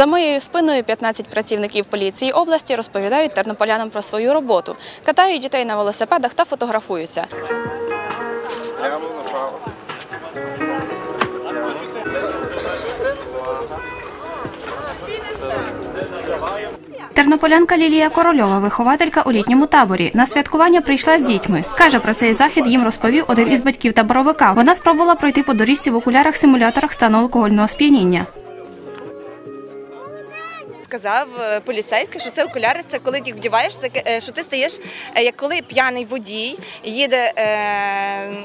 За моєю спиною 15 працівників поліції області розповідають тернополянам про свою роботу, катають дітей на велосипедах та фотографуються. Тернополянка Лілія Корольова, вихователька у літньому таборі. На святкування прийшла з дітьми. Каже, про цей захід їм розповів один із батьків таборовика. Вона спробувала пройти по доріжці в окулярах-симуляторах стану алкогольного сп'яніння. Сказав е, поліцейський, що це окуляри, це коли ти їх вдіваєш, е, що ти стаєш, е, як коли п'яний водій їде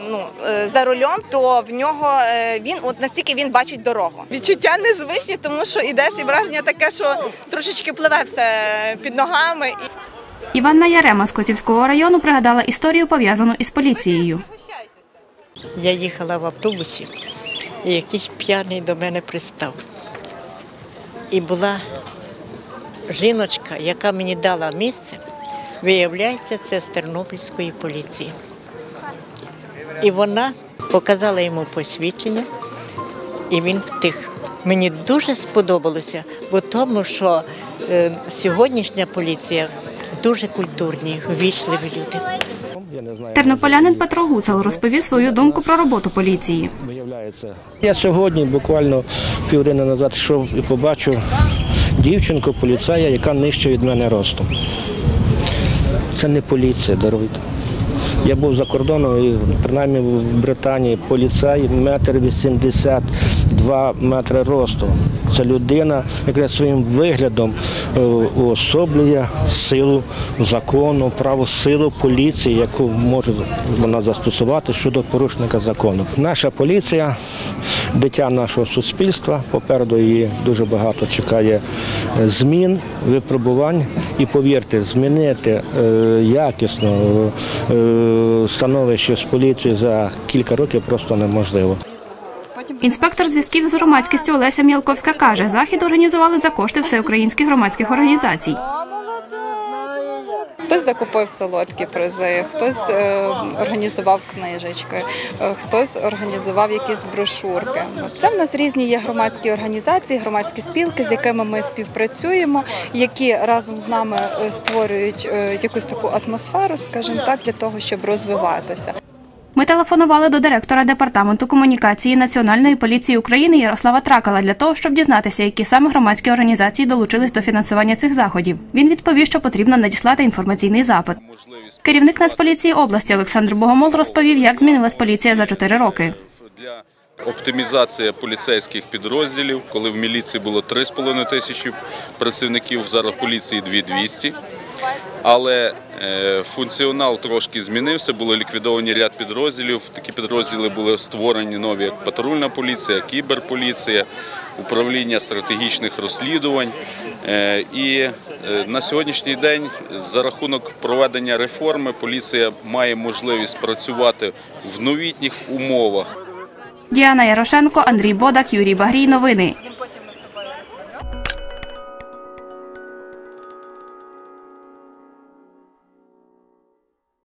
ну, за рулем, то в нього він от настільки він бачить дорогу. Відчуття незвичні, тому що йдеш і враження таке, що трошечки пливе все під ногами. Іванна Ярема з Козівського району пригадала історію пов'язану із поліцією. Я їхала в автобусі, і якийсь п'яний до мене пристав. І була жіночка, яка мені дала місце, виявляється, це з Тернопільської поліції. І вона показала йому посвідчення, і він втих. Мені дуже сподобалося, бо тому що е, сьогоднішня поліція дуже культурні, ввічливі люди. Я не знаю. Тернополянин Петро Гусел розповів свою думку про роботу поліції. Виявляється. Я сьогодні, буквально півгодини назад, йшов і побачив дівчинку поліцая, яка нижче від мене ростом. Це не поліція, даруйте. Я був за кордоном і принаймні в Британії поліцай метр вісімдесят два метри росту. Це людина, яка своїм виглядом е, уособлює силу закону, право силу поліції, яку може вона застосувати щодо порушника закону. Наша поліція, дитя нашого суспільства. Попереду її дуже багато чекає е, змін, випробувань. І повірте, змінити е, якісно е, становище з поліцією за кілька років просто неможливо. Інспектор зв'язків з громадськістю Олеся Мілковська каже, захід організували за кошти всеукраїнських громадських організацій. Закупив солодкі призи, хтось е, організував книжечки, е, хтось організував якісь брошурки. Це в нас різні є громадські організації, громадські спілки, з якими ми співпрацюємо, які разом з нами е, створюють якусь таку атмосферу, скажімо так, для того, щоб розвиватися. Ми телефонували до директора департаменту комунікації Національної поліції України Ярослава Тракала для того, щоб дізнатися, які саме громадські організації долучились до фінансування цих заходів. Він відповів, що потрібно надіслати інформаційний запит. Керівник Нацполіції області Олександр Богомол розповів, як змінилась поліція за чотири роки. для оптимізації поліцейських підрозділів, коли в міліції було 3,5 тисячі працівників, зараз в поліції 2200. Але функціонал трошки змінився, були ліквідовані ряд підрозділів. Такі підрозділи були створені нові, як патрульна поліція, кіберполіція, управління стратегічних розслідувань. Е, І е, на сьогоднішній день за рахунок проведення реформи поліція має можливість працювати в новітніх умовах. Діана Ярошенко, Андрій Бодак, Юрій Багрій. Новини.